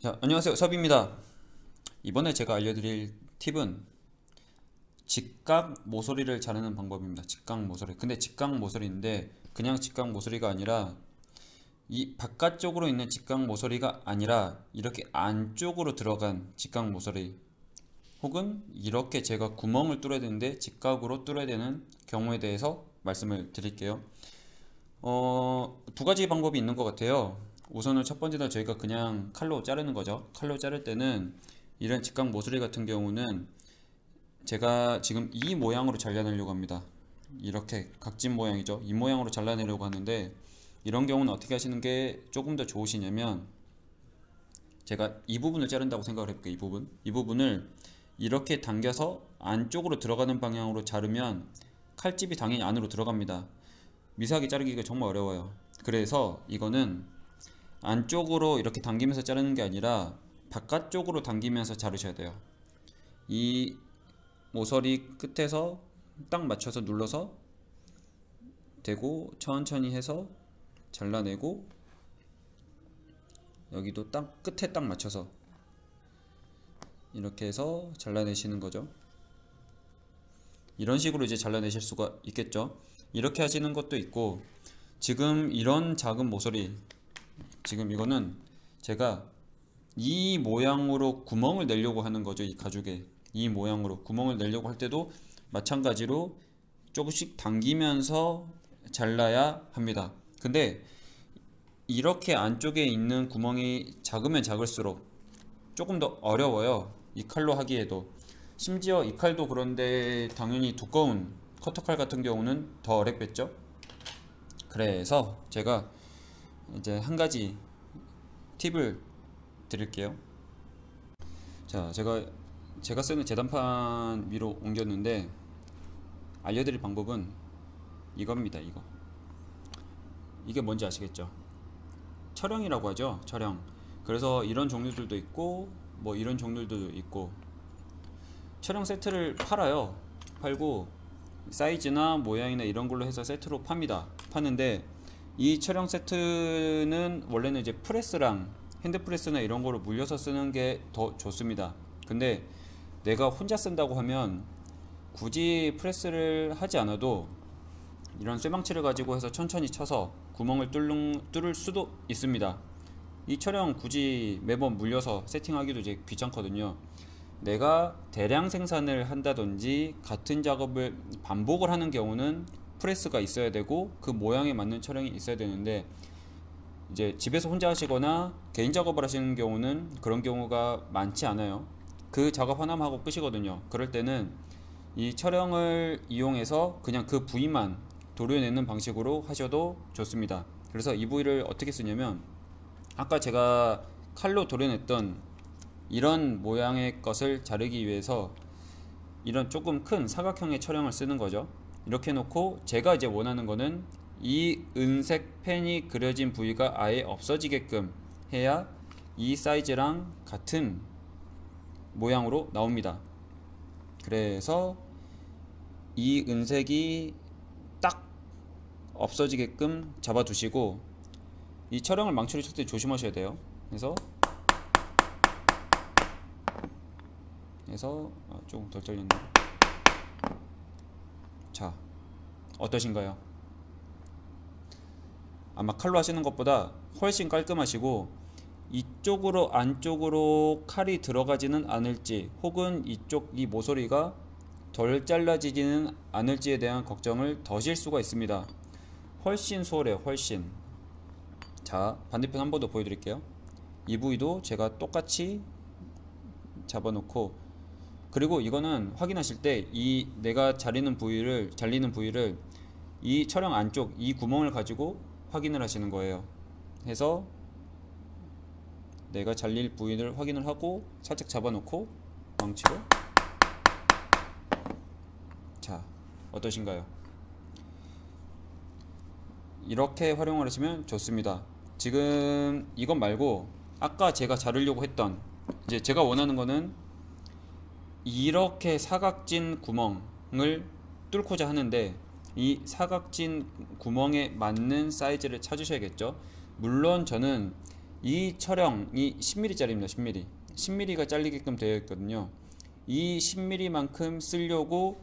자, 안녕하세요. 섭입니다. 이번에 제가 알려드릴 팁은 직각 모서리를 자르는 방법입니다. 직각 모서리. 근데 직각 모서리인데 그냥 직각 모서리가 아니라 이 바깥쪽으로 있는 직각 모서리가 아니라 이렇게 안쪽으로 들어간 직각 모서리 혹은 이렇게 제가 구멍을 뚫어야 되는데 직각으로 뚫어야 되는 경우에 대해서 말씀을 드릴게요. 어, 두 가지 방법이 있는 것 같아요. 우선은 첫 번째는 저희가 그냥 칼로 자르는 거죠. 칼로 자를 때는 이런 직각 모서리 같은 경우는 제가 지금 이 모양으로 잘라내려고 합니다. 이렇게 각진 모양이죠. 이 모양으로 잘라내려고 하는데 이런 경우는 어떻게 하시는 게 조금 더 좋으시냐면 제가 이 부분을 자른다고 생각을 해볼게요. 이 부분. 이 부분을 이렇게 당겨서 안쪽으로 들어가는 방향으로 자르면 칼집이 당연히 안으로 들어갑니다. 미세하게 자르기가 정말 어려워요. 그래서 이거는 안쪽으로 이렇게 당기면서 자르는 게 아니라 바깥쪽으로 당기면서 자르셔야 돼요. 이 모서리 끝에서 딱 맞춰서 눌러서 대고 천천히 해서 잘라내고 여기도 딱 끝에 딱 맞춰서 이렇게 해서 잘라내시는 거죠. 이런 식으로 이제 잘라내실 수가 있겠죠. 이렇게 하시는 것도 있고 지금 이런 작은 모서리 지금 이거는 제가 이 모양으로 구멍을 내려고 하는 거죠. 이 가죽에 이 모양으로 구멍을 내려고 할 때도 마찬가지로 조금씩 당기면서 잘라야 합니다. 근데 이렇게 안쪽에 있는 구멍이 작으면 작을수록 조금 더 어려워요. 이 칼로 하기에도 심지어 이 칼도 그런데 당연히 두꺼운 커터칼 같은 경우는 더 어렵겠죠. 그래서 제가 이제 한 가지 팁을 드릴게요. 자, 제가 제가 쓰는 재단판 위로 옮겼는데 알려드릴 방법은 이겁니다. 이거 이게 뭔지 아시겠죠? 철형이라고 하죠. 철형. 그래서 이런 종류들도 있고 뭐 이런 종류들도 있고 철형 세트를 팔아요. 팔고 사이즈나 모양이나 이런 걸로 해서 세트로 팝니다. 파는데 이 철형 세트는 원래는 이제 프레스랑 핸드프레스나 이런 거로 물려서 쓰는 게 더 좋습니다. 근데 내가 혼자 쓴다고 하면 굳이 프레스를 하지 않아도 이런 쇠망치를 가지고 해서 천천히 쳐서 구멍을 뚫는, 뚫을 수도 있습니다. 이 촬영 굳이 매번 물려서 세팅하기도 이제 귀찮거든요. 내가 대량 생산을 한다든지 같은 작업을 반복을 하는 경우는 프레스가 있어야 되고 그 모양에 맞는 촬영이 있어야 되는데 이제 집에서 혼자 하시거나 개인 작업을 하시는 경우는 그런 경우가 많지 않아요. 그 작업 하나만 하고 끝이거든요. 그럴 때는 이 촬영을 이용해서 그냥 그 부위만 도려내는 방식으로 하셔도 좋습니다. 그래서 이 부위를 어떻게 쓰냐면 아까 제가 칼로 도려냈던 이런 모양의 것을 자르기 위해서 이런 조금 큰 사각형의 촬영을 쓰는 거죠. 이렇게 놓고 제가 이제 원하는 거는 이 은색 펜이 그려진 부위가 아예 없어지게끔 해야 이 사이즈랑 같은 모양으로 나옵니다. 그래서 이 은색이 딱 없어지게끔 잡아두시고 이 촬영을 망치로 칠 때 조심하셔야 돼요. 그래서 그래서 아, 조금 덜 잘렸네. 자, 어떠신가요? 아마 칼로 하시는 것보다 훨씬 깔끔하시고 이쪽으로 안쪽으로 칼이 들어가지는 않을지 혹은 이쪽 이 모서리가 덜 잘라지지는 않을지에 대한 걱정을 더실 수가 있습니다. 훨씬 수월해요. 훨씬. 자, 반대편 한 번 더 보여드릴게요. 이 부위도 제가 똑같이 잡아놓고 그리고 이거는 확인하실 때 이 내가 자리는 부위를 잘리는 부위를 이 촬영 안쪽 이 구멍을 가지고 확인을 하시는 거예요. 해서 내가 잘릴 부위를 확인을 하고 살짝 잡아놓고 망치로 자 어떠신가요? 이렇게 활용을 하시면 좋습니다. 지금 이것 말고 아까 제가 자르려고 했던 이제 제가 원하는 거는 이렇게 사각진 구멍을 뚫고자 하는데 이 사각진 구멍에 맞는 사이즈를 찾으셔야겠죠 물론 저는 이 촬영이 10mm짜리입니다. 10mm. 10mm가 잘리게끔 되어 있거든요. 이 10mm만큼 쓰려고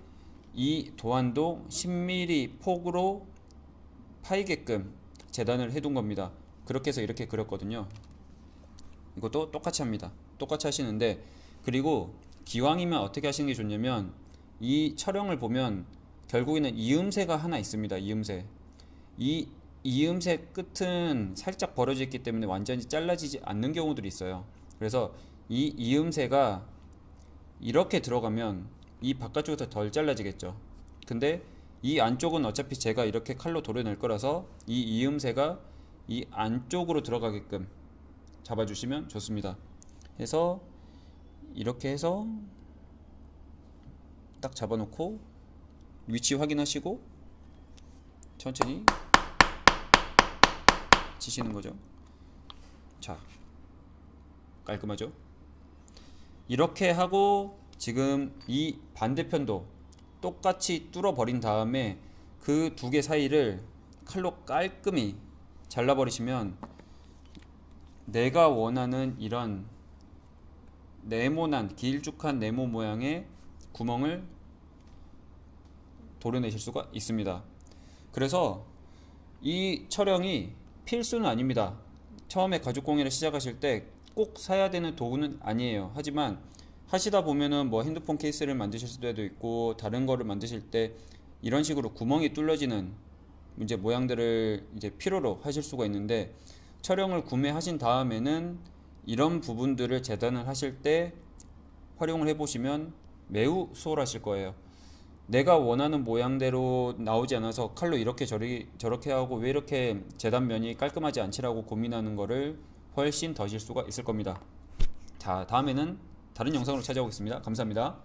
이 도안도 10mm 폭으로 파이게끔 재단을 해둔 겁니다. 그렇게 해서 이렇게 그렸거든요. 이것도 똑같이 합니다. 똑같이 하시는데 그리고 기왕이면 어떻게 하시는 게 좋냐면 이 촬영을 보면 결국에는 이음새가 하나 있습니다. 이음새. 이 이음새 끝은 살짝 벌어져 있기 때문에 완전히 잘라지지 않는 경우들이 있어요. 그래서 이 이음새가 이렇게 들어가면 이 바깥쪽에서 덜 잘라지겠죠. 근데 이 안쪽은 어차피 제가 이렇게 칼로 도려낼 거라서 이 이음새가 이 안쪽으로 들어가게끔 잡아주시면 좋습니다. 해서 이렇게 해서 딱 잡아놓고 위치 확인하시고 천천히 치시는 거죠. 자, 깔끔하죠? 이렇게 하고 지금 이 반대편도 똑같이 뚫어 버린 다음에 그 두 개 사이를 칼로 깔끔히 잘라 버리시면 내가 원하는 이런 네모난 길쭉한 네모 모양의 구멍을 도려내실 수가 있습니다. 그래서 이 촬영이 필수는 아닙니다. 처음에 가죽 공예를 시작하실 때 꼭 사야 되는 도구는 아니에요. 하지만 하시다 보면은 뭐 핸드폰 케이스를 만드실 때도 있고 다른 거를 만드실 때 이런 식으로 구멍이 뚫려지는 이제 모양들을 이제 필요로 하실 수가 있는데 촬영을 구매하신 다음에는 이런 부분들을 재단을 하실 때 활용을 해보시면 매우 수월하실 거예요. 내가 원하는 모양대로 나오지 않아서 칼로 이렇게 저리, 저렇게 하고 왜 이렇게 재단면이 깔끔하지 않지라고 고민하는 거를 훨씬 더실 수가 있을 겁니다. 자, 다음에는 다른 영상으로 찾아오겠습니다. 감사합니다.